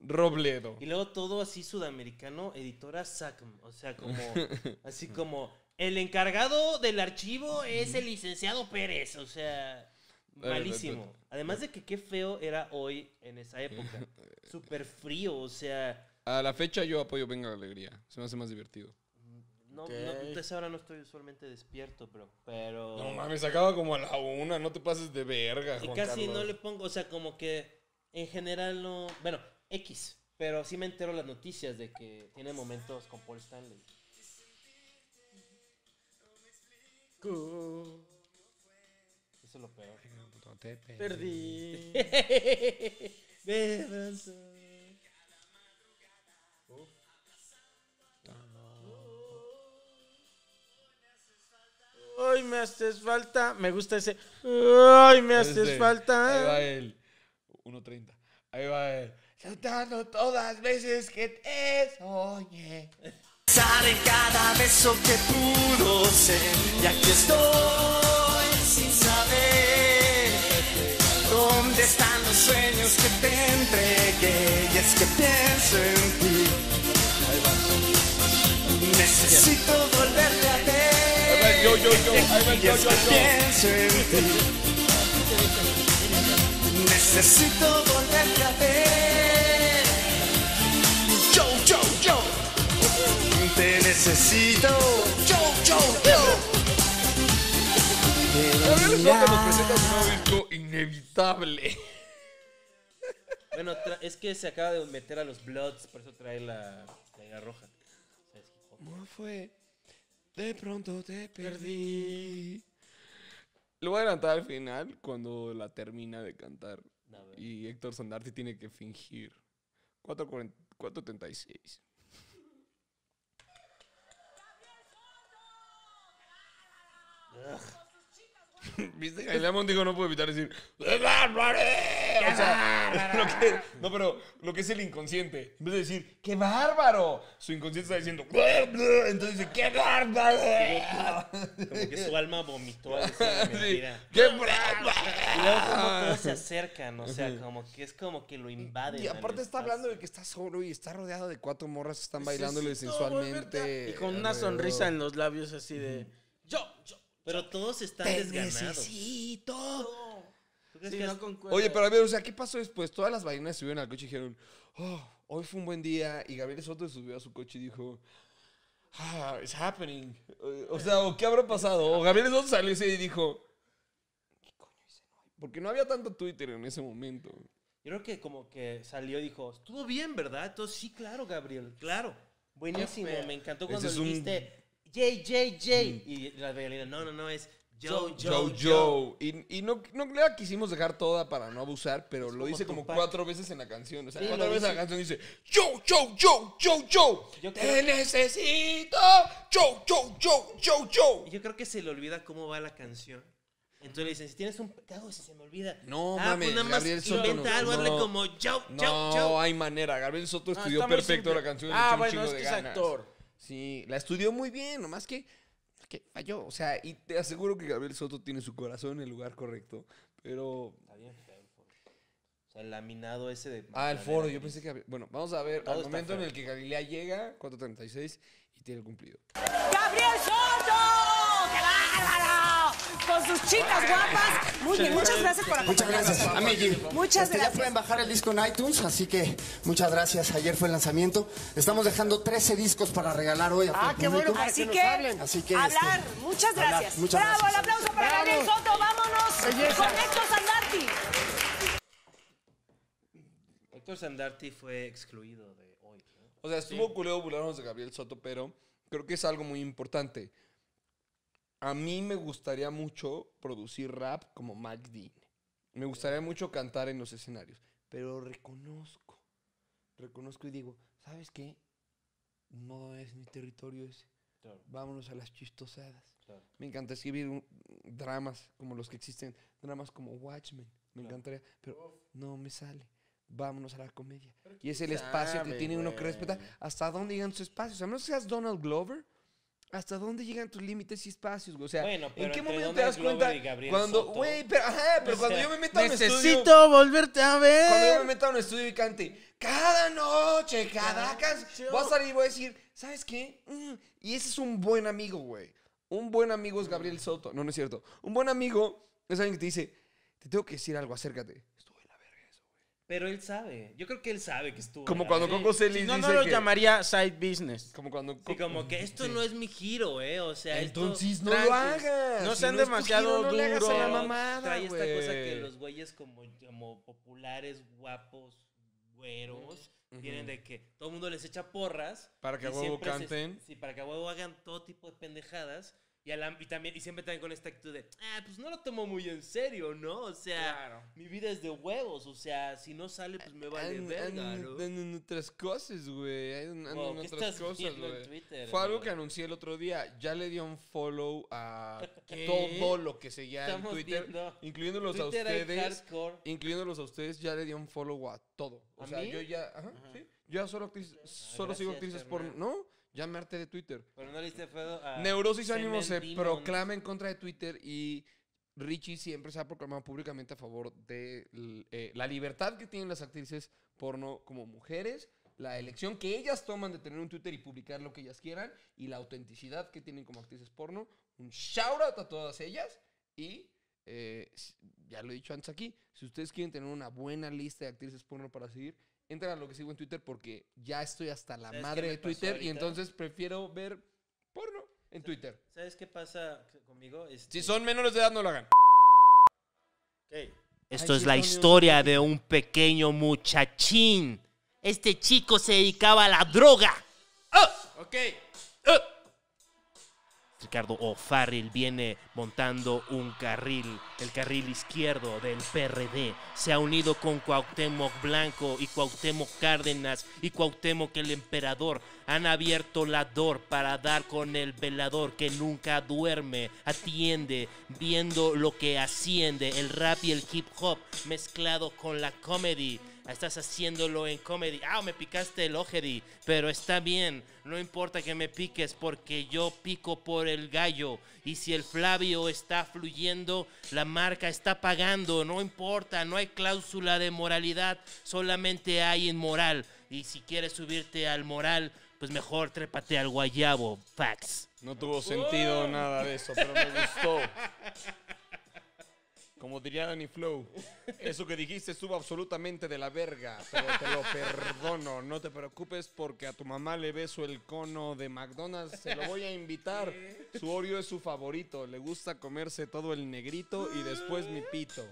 Robledo. Y luego todo así sudamericano, editora SACM. O sea, como. así como. El encargado del archivo es el licenciado Pérez. O sea. Malísimo. Además de que qué feo era hoy en esa época. Súper frío, o sea. A la fecha yo apoyo Venga la Alegría. Se me hace más divertido. No, Ok. no, entonces ahora no estoy usualmente despierto, pero. pero No mames, acaba como a la una. No te pases de verga, Y Juan casi Carlos. no le pongo, o sea, como que en general no. Bueno, X. Pero sí me entero las noticias de que tiene momentos con Paul Stanley. Eso es lo peor. Perdí. Hoy me haces falta. Me gusta ese. Hoy me haces Este, Ahí va falta. él. 1.30. Ahí va él. Saltando todas veces que te soñé. Sabe cada beso que pudo ser. Y aquí estoy sin saber dónde están los sueños que te entregué. Y es que pienso en ti. Necesito volverte a el ver. Yo, yo, yo. Ahí yo, yo, pienso en ti. Necesito volverte a ver. Yo, yo, yo. Te necesito. Yo, yo, yo. Gabriel Soto nos presenta su nuevo disco Inevitable. Bueno, es que se acaba de meter a los Bloods, por eso trae la playera roja. ¿Cómo fue? De pronto te perdí. Lo voy a adelantar al final cuando la termina de cantar. Y Héctor Sandarti tiene que fingir. 4.40 4.36. ¿Viste? Galilea Montijo no puede evitar decir. ¡Qué bárbaro! O sea, lo que, no, pero lo que es el inconsciente. En vez de decir, ¡qué bárbaro! Su inconsciente está diciendo, entonces dice, ¡qué bárbaro! Como que su alma vomitó al decir la Sí, mentira. ¡Qué Y luego como bárbaro! todos se acercan, o sea, como que es como que lo invaden. Y aparte está hablando de que está solo y está rodeado de cuatro morras que están bailándole sensualmente. Y con una sonrisa en los labios así de. Yo, yo. Pero todos están Te desganados. necesito. ¿Tú crees Sí, que no. Oye, pero a ver, o sea, ¿qué pasó después? Todas las bailarinas subieron al coche y dijeron, oh, hoy fue un buen día. Y Gabriel Soto subió a su coche y dijo, ah, it's happening. O- sea, ¿o ¿qué habrá pasado? O Gabriel Soto salió ese y dijo, ¿qué coño hice hoy? Porque no había tanto Twitter en ese momento. Yo creo que como que salió y dijo, estuvo bien, ¿verdad? Entonces, sí, claro, Gabriel, claro. Buenísimo, me encantó cuando dijiste J, J, J. Y la bailarina, no, no, no, es Joe, Joe, Joe, Joe. Y, y no, no la quisimos dejar toda para no abusar, pero lo dice como Tupac. cuatro veces en la canción. O sea, Sí, cuatro lo veces en la canción dice Joe, Joe, Joe, Joe, Joe. Yo Te creo- necesito. Joe, Joe, Joe, Joe, Joe. Y yo creo que se le olvida cómo va la canción. Entonces le dicen, si tienes un pecado, si se me olvida. No, ah, mames, pues nada más Gabriel Soto inventa no- algo, hazle no. como Joe, Joe, No Joe. hay manera. Gabriel Soto No, estudió perfecto simple. la canción. Ah, bueno, es de que es ganas. actor. Sí, la estudió muy bien, nomás que, que falló. O sea, y te aseguro que Gabriel Soto tiene su corazón en el lugar correcto. Pero. Está bien feo el foro. O sea, el laminado ese de... Ah, el foro. Yo pensé que. Bueno, vamos a ver Todo al momento en el que Galilea llega, 4.36, y tiene cumplido. ¡Gabriel Soto! ¡Qué bárbaro! Con sus chicas guapas. Muy bien, muchas gracias por Muchas acompañarnos. gracias, Amigi. Muchas Este, Ya gracias. pueden bajar el disco en iTunes, así que muchas gracias. Ayer fue el lanzamiento. Estamos dejando 13 discos para regalar hoy a todo el público. Así que, Así que, hablar. este, muchas hablar. gracias. Muchas Bravo, gracias. el aplauso para Gabriel Soto. Vámonos con Héctor Sandarti. Héctor Sandarti fue excluido de. O sea, estuvo culero burlarnos de Gabriel Soto, pero creo que es algo muy importante. A mí me gustaría mucho producir rap como Mac Dean. Me gustaría mucho cantar en los escenarios. Pero reconozco, reconozco y digo, ¿sabes qué? No es mi territorio ese. Claro. Vámonos a las chistosadas. Claro. Me encanta escribir un- dramas como los que existen, dramas como Watchmen. Me encantaría, pero no me sale. Vámonos a la comedia. Y es el espacio que tiene uno que respetar. ¿Hasta dónde llegan sus espacios? A menos que seas Donald Glover, ¿Hasta dónde llegan tus límites y espacios, güey? O sea, Bueno, ¿en qué momento Donald te das Glover cuenta? Cuando, Soto. güey, pero, ajá, pero O cuando sea, yo me meto a un estudio... Necesito volverte a ver. Cuando yo me meto a un estudio y cante, cada noche, cada canción, voy a salir y voy a decir, ¿sabes qué? Mm, Y ese es un buen amigo, güey. Un buen amigo es Gabriel Soto. No, no es cierto. Un buen amigo es alguien que te dice, te tengo que decir algo, acércate. Estuvo en la verga eso, güey. Pero él sabe. Yo creo que él sabe que estuvo. Como cuando. Coco Celis Si no, dice no lo que- llamaría side business. Como cuando... Sí, como que esto no es mi giro, ¿eh? O sea, esto Entonces no tranquis. lo hagas. No sean es tu demasiado giro, no le hagas a la duros. mamada, trae esta cosa que güey. los güeyes como, como populares, guapos, güeros, tienen de que todo el mundo les echa porras. Para que y a huevo siempre se- canten. sí, para que a huevo hagan todo tipo de pendejadas. Y, a la- y también, y siempre también con esta actitud de, ah, pues no lo tomo muy en serio, ¿no? O sea, Claro. mi vida es de huevos. O sea, si no sale, pues me vale Andan- verga, andan- ¿no? andan en otras cosas, güey. Andan Wow, en ¿qué otras cosas, en güey. Fue algo que anuncié el otro día. Ya le dio un follow a ¿Qué? todo lo que seguía en Estamos Twitter, viendo. incluyéndolos Twitter a ustedes. Incluyéndolos a ustedes, ya le dio un follow a todo. O ¿A sea, mí? yo ya, ajá, sí. Yo ya solo, actriz- solo sigo actrices por. ¿no? Harté de Twitter. Pero no le pedo a Neurosis Ánimo se proclama en contra de Twitter y Richie siempre se ha proclamado públicamente a favor de eh, la libertad que tienen las actrices porno como mujeres, la elección que ellas toman de tener un Twitter y publicar lo que ellas quieran y la autenticidad que tienen como actrices porno. Un shout out a todas ellas y eh, ya lo he dicho antes aquí, si ustedes quieren tener una buena lista de actrices porno para seguir, entren a lo que sigo en Twitter porque ya estoy hasta la ¿Sabes qué madre de Twitter y entonces prefiero ver porno en Twitter. ¿Sabes qué pasa conmigo? Este, Si son menores de edad, no lo hagan. Esto Ay, es sí, la historia de un pequeño muchachín. Este chico se dedicaba a la droga. Ok. Ricardo O'Farrill viene montando un carril, el carril izquierdo del PRD. Se ha unido con Cuauhtémoc Blanco y Cuauhtémoc Cárdenas y Cuauhtémoc el Emperador. Han abierto la DOR para dar con el velador que nunca duerme, atiende, viendo lo que asciende, el rap y el hip hop mezclado con la comedy. Estás haciéndolo en comedy. Ah, me picaste el ojedi. Pero está bien. No importa que me piques porque yo pico por el gallo. Y si el Flavio está fluyendo, la marca está pagando. No importa, no hay cláusula de moralidad. Solamente hay inmoral. Y si quieres subirte al moral, pues mejor trépate al guayabo. Fax. No tuvo sentido nada de eso, pero me gustó. Como diría Danny Flow, eso que dijiste estuvo absolutamente de la verga, pero te lo perdono. No te preocupes porque a tu mamá le beso el cono de McDonald's. Se lo voy a invitar. Su Oreo es su favorito. Le gusta comerse todo el negrito y después mi pito.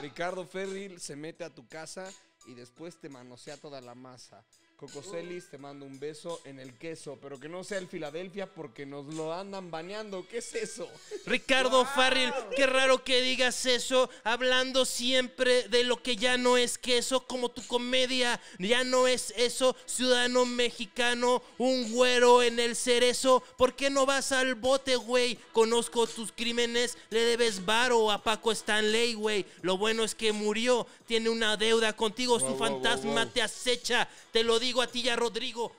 Ricardo Ferril se mete a tu casa y después te manosea toda la masa. Coco Celis te manda un beso en el queso, pero que no sea el Filadelfia porque nos lo andan baneando. ¿Qué es eso? Ricardo Farrell, qué raro que digas eso, hablando siempre de lo que ya no es queso, como tu comedia, ya no es eso, ciudadano mexicano, un güero en el cerezo, ¿por qué no vas al bote, güey? Conozco tus crímenes, le debes varo a Paco Stanley, güey, lo bueno es que murió, tiene una deuda contigo, su Wow, wow, wow, fantasma te acecha, te lo digo a ti ya, Rodrigo.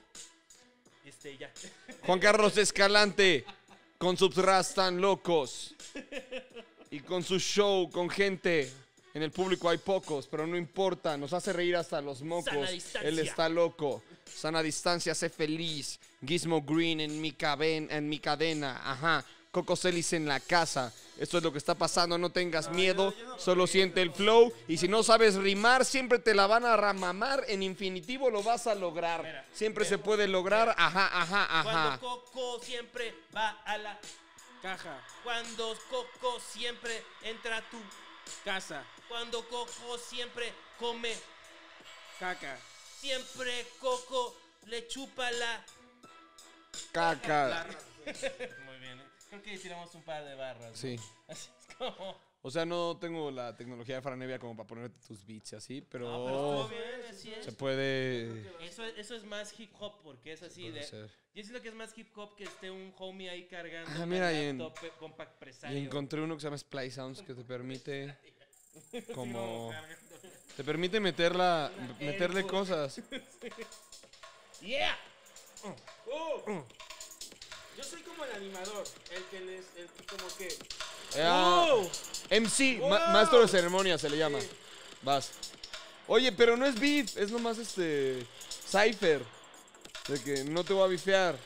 Este, ya. Juan Carlos Escalante, con sus ras tan locos. Y con su show, con gente. En el público hay pocos, pero no importa. Nos hace reír hasta los mocos. Él está loco. Sana distancia, sé feliz. Gizmo Green en mi, caben- en mi cadena. Ajá. Coco Celis en la casa. Esto es lo que está pasando. No tengas miedo. Solo siente el flow. Y si no sabes rimar, siempre te la van a ramamar. En infinitivo lo vas a lograr. Siempre se puede lograr. Ajá, ajá, ajá. Cuando Coco siempre va a la Caja. Cuando Coco siempre entra a tu Casa. Cuando Coco siempre come Caca. Siempre Coco le chupa la Caca. Creo que tiramos un par de barras. ¿no? Sí. Así es como O sea, no tengo la tecnología de Franevia como para ponerte tus beats así, pero, No, pero bien, así es. se puede. Eso, eso es más hip hop porque es así de ser. Yo siento que es más hip hop que esté un homie ahí cargando Ah, mira, y en- compact Y encontré uno que se llama Splice Sounds que te permite como te permite meterla meterle cosas. Yeah. Yo soy como el animador, el que les, el que como que... Ah, ¡Wow! MC, ma- maestro de ceremonia se le llama. Sí. Vas. Oye, pero no es beef, es nomás este. Cypher. De que no te voy a bifear.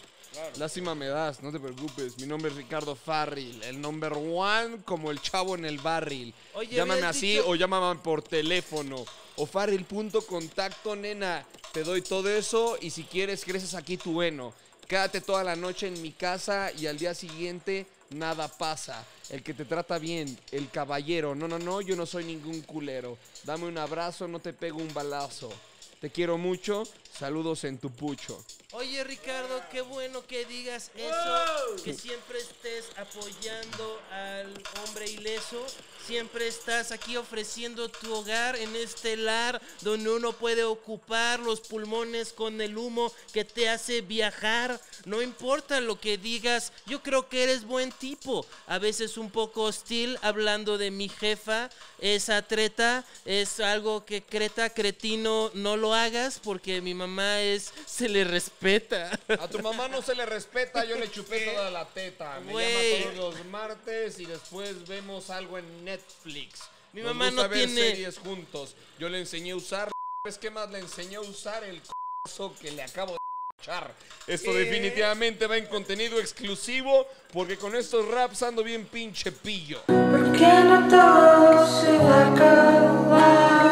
Lástima me das, no te preocupes. Mi nombre es Ricardo Farril, el number one como el chavo en el barril. Oye, llámame así dicho- o llámame por teléfono. O Farril punto contacto, nena. Te doy todo eso y si quieres creces aquí tu heno. Quédate toda la noche en mi casa y al día siguiente nada pasa. El que te trata bien, el caballero. No, no, no, yo no soy ningún culero. Dame un abrazo, no te pego un balazo. Te quiero mucho, saludos en tu pucho. Oye, Ricardo, qué bueno que digas eso, que siempre estés apoyando al hombre ileso, siempre estás aquí ofreciendo tu hogar en este lar donde uno puede ocupar los pulmones con el humo que te hace viajar. No importa lo que digas, yo creo que eres buen tipo. A veces un poco hostil hablando de mi jefa, esa treta es algo que creta, cretino, no lo hagas porque mi mamá es, se le respeta. A tu mamá no se le respeta, yo le chupé toda la teta. Me llama todos los martes y después vemos algo en Netflix. Mi Nos mamá no ver tiene. series juntos. Yo le enseñé a usar. ¿Ves qué más? Le enseñé a usar el coso que le acabo de echar. Esto definitivamente va en contenido exclusivo porque con estos raps ando bien pinche pillo. ¿Por qué no todo se va a acabar?